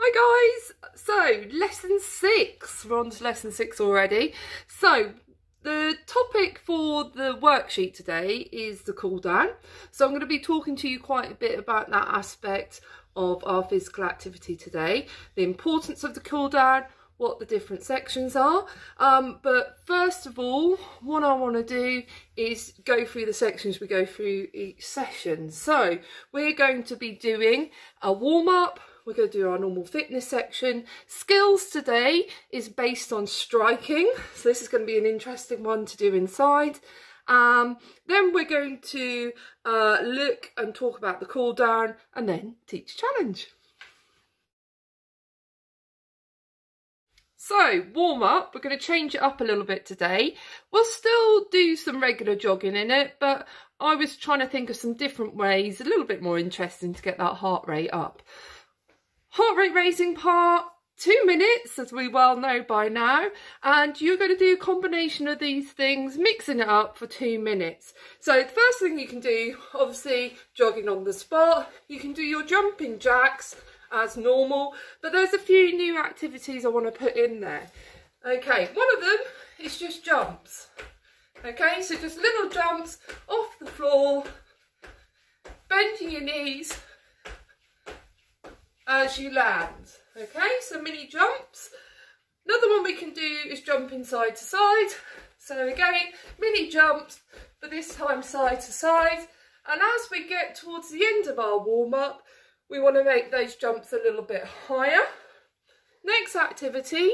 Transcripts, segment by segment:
Hi guys, so lesson six, we're on to lesson six already. So the topic for the worksheet today is the cool down. So I'm going to be talking to you quite a bit about that aspect of our physical activity today, the importance of the cool down, what the different sections are. Um, but first of all, what I want to do is go through the sections we go through each session. So we're going to be doing a warm up, we're going to do our normal fitness section. Skills today is based on striking. So this is going to be an interesting one to do inside. Um, then we're going to uh, look and talk about the cool down and then teach challenge. So, warm up, we're going to change it up a little bit today. We'll still do some regular jogging in it, but I was trying to think of some different ways, a little bit more interesting to get that heart rate up. Heart rate raising part, two minutes, as we well know by now, and you're going to do a combination of these things, mixing it up for two minutes. So the first thing you can do, obviously jogging on the spot, you can do your jumping jacks as normal, but there's a few new activities I want to put in there. Okay, one of them is just jumps. Okay, so just little jumps off the floor, bending your knees, as you land. Okay, so mini jumps. Another one we can do is jumping side to side. So again, mini jumps, but this time side to side. And as we get towards the end of our warm up, we want to make those jumps a little bit higher. Next activity,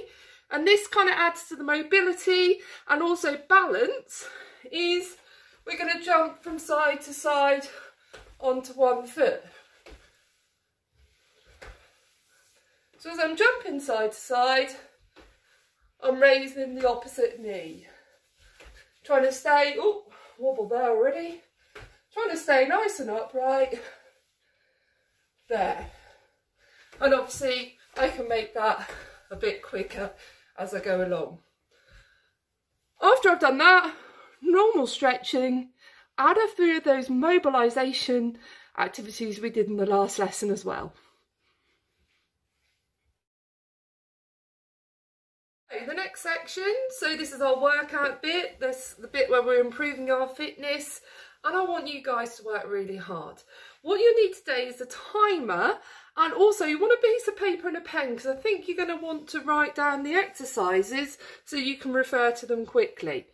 and this kind of adds to the mobility and also balance, is we're going to jump from side to side onto one foot. So as I'm jumping side to side, I'm raising the opposite knee. Trying to stay, oh, wobble there already. Trying to stay nice and upright. There. And obviously I can make that a bit quicker as I go along. After I've done that, normal stretching, add a few of those mobilisation activities we did in the last lesson as well. The next section, so this is our workout bit, this the bit where we're improving our fitness, and I want you guys to work really hard. What you need today is a timer, and also you want a piece of paper and a pen, because I think you're going to want to write down the exercises so you can refer to them quickly.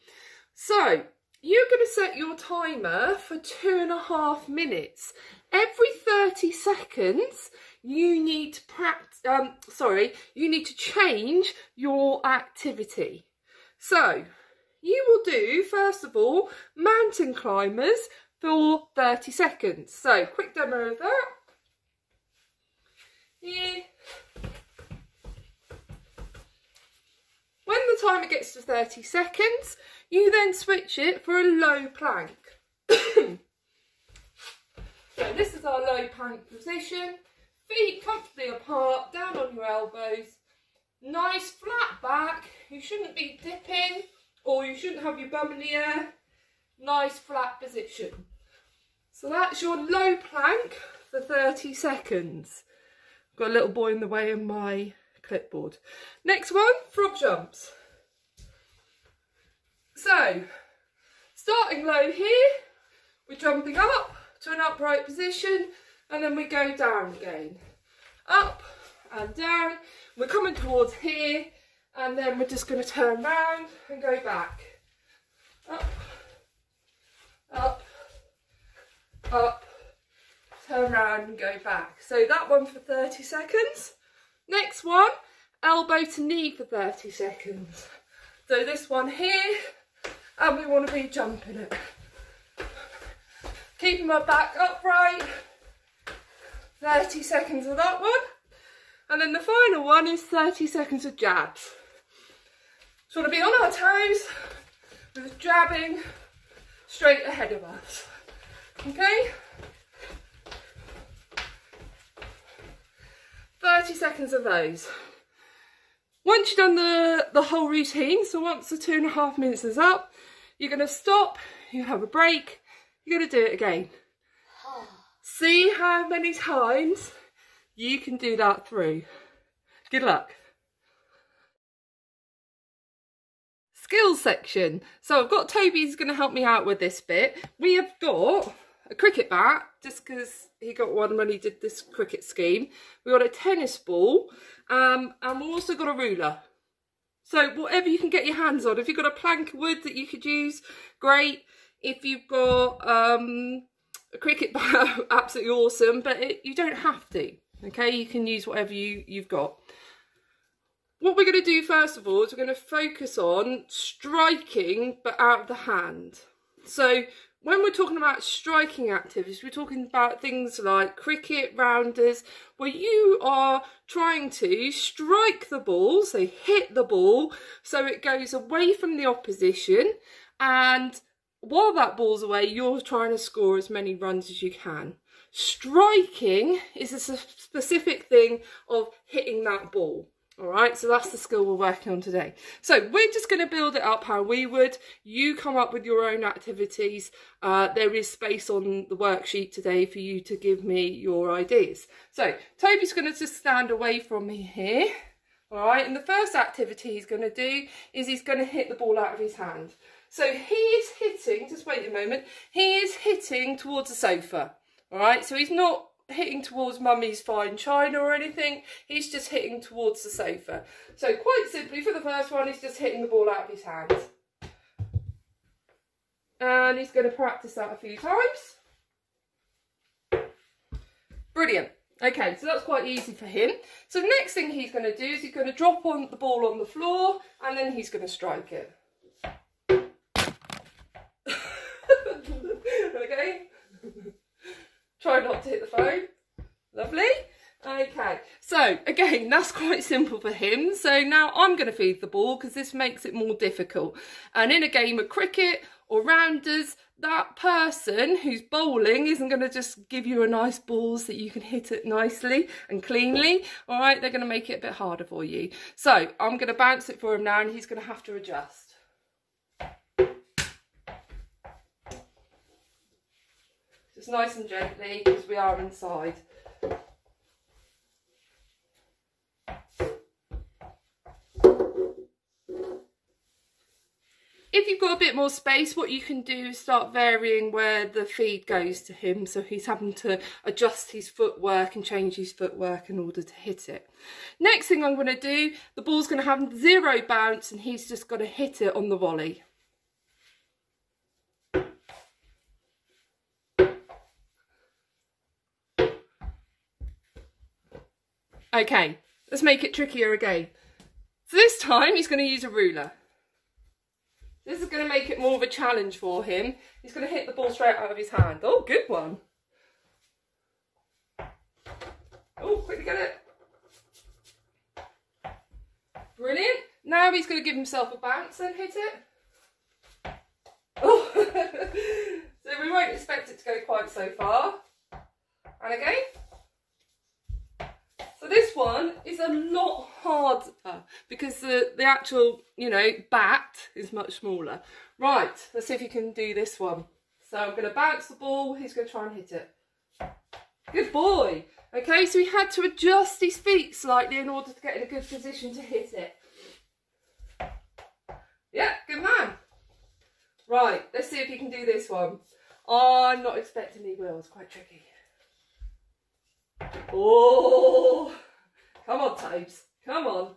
So, you're going to set your timer for two and a half minutes. Every 30 seconds, you need to practice, um, sorry, you need to change your activity. So, you will do, first of all, mountain climbers for 30 seconds. So, quick demo of that. Here. When the timer gets to 30 seconds, you then switch it for a low plank. so this is our low plank position. Feet comfortably apart, down on your elbows. Nice flat back. You shouldn't be dipping or you shouldn't have your bum in the air. Nice flat position. So that's your low plank for 30 seconds. Got a little boy in the way of my clipboard. Next one, frog jumps. So, starting low here, we're jumping up to an upright position and then we go down again. Up and down. We're coming towards here and then we're just going to turn round and go back. Up, up, up, turn round and go back. So that one for 30 seconds. Next one, elbow to knee for 30 seconds. So this one here, and we want to be jumping it. Keeping my back upright, 30 seconds of that one. And then the final one is 30 seconds of jabs. So to be on our toes, with jabbing straight ahead of us. Okay? 30 seconds of those. Once you've done the, the whole routine, so once the two and a half minutes is up, you're going to stop, you have a break, you're going to do it again. See how many times you can do that through. Good luck. Skills section. So I've got Toby's going to help me out with this bit. We have got a cricket bat, just because he got one when he did this cricket scheme. We've got a tennis ball, um, and we've also got a ruler. So whatever you can get your hands on. If you've got a plank of wood that you could use, great. If you've got um, a cricket bat, absolutely awesome, but it, you don't have to. Okay, you can use whatever you, you've got. What we're going to do first of all is we're going to focus on striking but out of the hand. So when we're talking about striking activities, we're talking about things like cricket, rounders, where you are trying to strike the ball, so hit the ball, so it goes away from the opposition, and while that ball's away, you're trying to score as many runs as you can. Striking is a specific thing of hitting that ball. All right, so that's the skill we're working on today. So we're just going to build it up how we would. You come up with your own activities. Uh, there is space on the worksheet today for you to give me your ideas. So Toby's going to just stand away from me here. All right, and the first activity he's going to do is he's going to hit the ball out of his hand. So he is hitting, just wait a moment, he is hitting towards the sofa. All right, so he's not hitting towards mummy's fine china or anything. He's just hitting towards the sofa. So quite simply, for the first one, he's just hitting the ball out of his hands. And he's going to practice that a few times. Brilliant. Okay, so that's quite easy for him. So next thing he's going to do is he's going to drop on the ball on the floor and then he's going to strike it. okay. Try not to hit the phone. Lovely. Okay, so again, that's quite simple for him. So now I'm going to feed the ball because this makes it more difficult. And in a game of cricket or rounders, that person who's bowling isn't going to just give you a nice ball so that you can hit it nicely and cleanly. All right, they're going to make it a bit harder for you. So I'm going to bounce it for him now and he's going to have to adjust. Just nice and gently because we are inside. If you've got a bit more space, what you can do is start varying where the feed goes to him. So he's having to adjust his footwork and change his footwork in order to hit it. Next thing I'm going to do, the ball's going to have zero bounce and he's just going to hit it on the volley. Okay, let's make it trickier again. So this time he's going to use a ruler. This is going to make it more of a challenge for him. He's going to hit the ball straight out of his hand. Oh, good one. Oh, quickly get it. Brilliant. Now he's going to give himself a bounce and hit it. Oh, so we won't expect it to go quite so far. And again this one is a lot harder uh, because the, the actual, you know, bat is much smaller. Right, let's see if you can do this one. So I'm going to bounce the ball, he's going to try and hit it. Good boy. Okay, so he had to adjust his feet slightly in order to get in a good position to hit it. Yeah, good man. Right, let's see if he can do this one. I'm not expecting he will, it's quite tricky. Oh, come on, Tobes. Come on.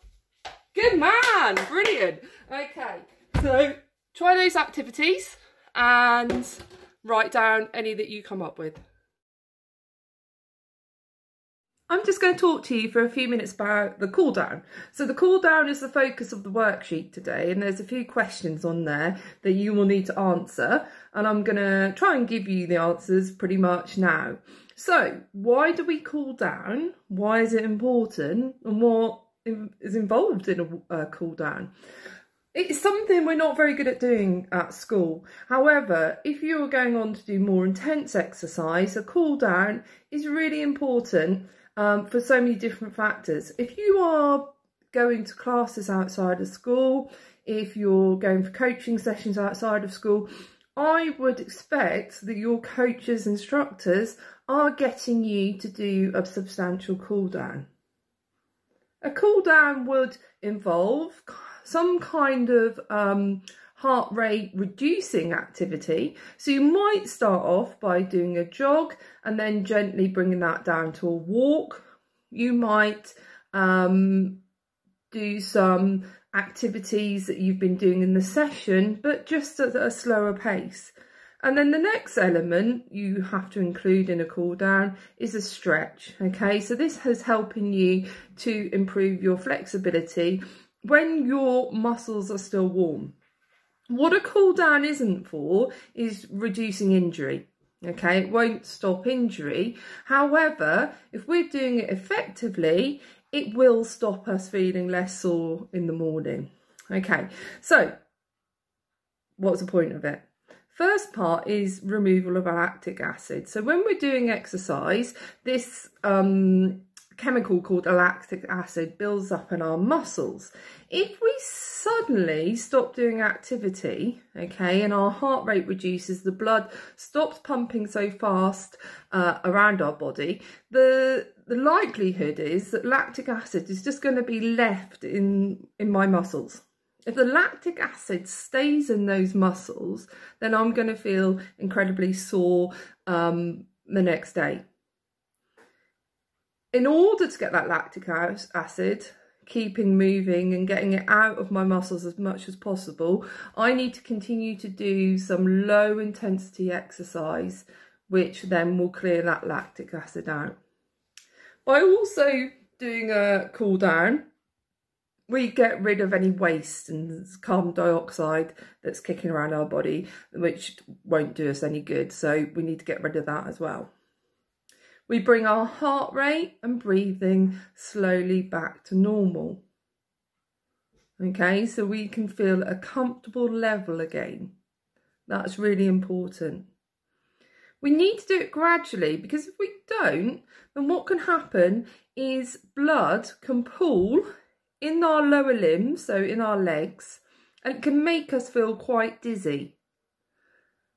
Good man. Brilliant. Okay, so try those activities and write down any that you come up with. I'm just going to talk to you for a few minutes about the cool down. So the cool down is the focus of the worksheet today and there's a few questions on there that you will need to answer and I'm going to try and give you the answers pretty much now. So, why do we cool down? Why is it important? And what is involved in a uh, cool down? It's something we're not very good at doing at school. However, if you're going on to do more intense exercise, a cool down is really important um, for so many different factors. If you are going to classes outside of school, if you're going for coaching sessions outside of school, I would expect that your coaches, instructors are getting you to do a substantial cool down. A cool down would involve some kind of um, heart rate reducing activity. So you might start off by doing a jog and then gently bringing that down to a walk. You might um, do some activities that you've been doing in the session, but just at a slower pace. And then the next element you have to include in a cool down is a stretch. Okay, so this is helping you to improve your flexibility when your muscles are still warm. What a cool down isn't for is reducing injury. Okay, it won't stop injury. However, if we're doing it effectively, it will stop us feeling less sore in the morning. Okay, so what's the point of it? First part is removal of lactic acid. So when we're doing exercise, this um, chemical called lactic acid builds up in our muscles. If we suddenly stop doing activity, okay, and our heart rate reduces, the blood stops pumping so fast uh, around our body, the the likelihood is that lactic acid is just going to be left in in my muscles. If the lactic acid stays in those muscles, then I'm going to feel incredibly sore um, the next day. In order to get that lactic acid, keeping moving and getting it out of my muscles as much as possible, I need to continue to do some low intensity exercise, which then will clear that lactic acid out. By also doing a cool down, we get rid of any waste and carbon dioxide that's kicking around our body, which won't do us any good. So we need to get rid of that as well. We bring our heart rate and breathing slowly back to normal. Okay, so we can feel a comfortable level again. That's really important. We need to do it gradually because if we don't, then what can happen is blood can pool in our lower limbs, so in our legs, and it can make us feel quite dizzy.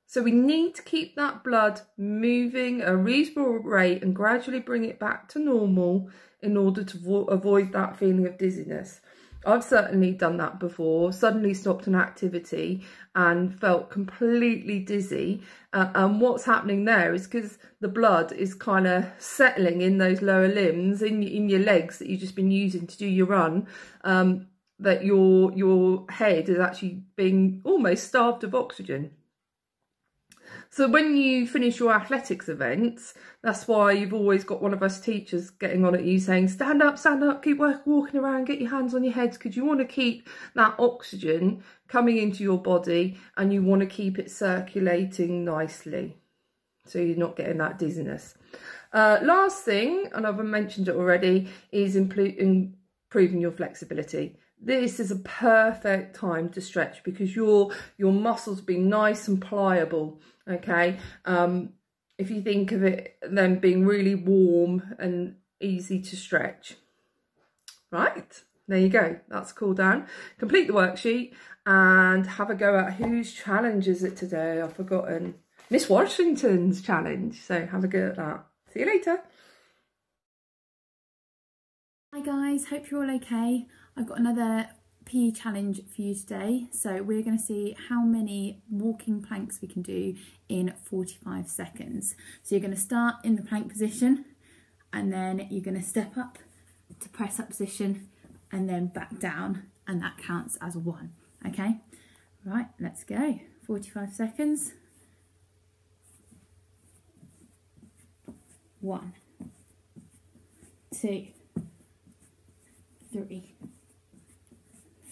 So we need to keep that blood moving at a reasonable rate and gradually bring it back to normal in order to avoid that feeling of dizziness. I've certainly done that before, suddenly stopped an activity and felt completely dizzy. Uh, and what's happening there is because the blood is kind of settling in those lower limbs, in, in your legs that you've just been using to do your run, um, that your, your head is actually being almost starved of oxygen. So when you finish your athletics events, that's why you've always got one of us teachers getting on at you saying, stand up, stand up, keep work, walking around, get your hands on your heads because you want to keep that oxygen coming into your body and you want to keep it circulating nicely. So you're not getting that dizziness. Uh, last thing, and I've mentioned it already, is improving your flexibility this is a perfect time to stretch because your your muscles being nice and pliable okay? Um if you think of it then being really warm and easy to stretch. Right there you go. That's cool down complete the worksheet and have a go at whose challenge is it today? I've forgotten. Miss washington's challenge. So have a go at that. See you later. Hi guys. Hope you're all okay I've got another PE challenge for you today. So we're going to see how many walking planks we can do in 45 seconds. So you're going to start in the plank position and then you're going to step up to press up position and then back down and that counts as one. Okay, right, let's go. 45 seconds. One, two, three,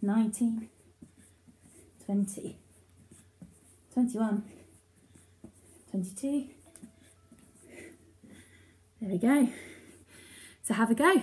19, 20, 21, 22. There we go. So have a go.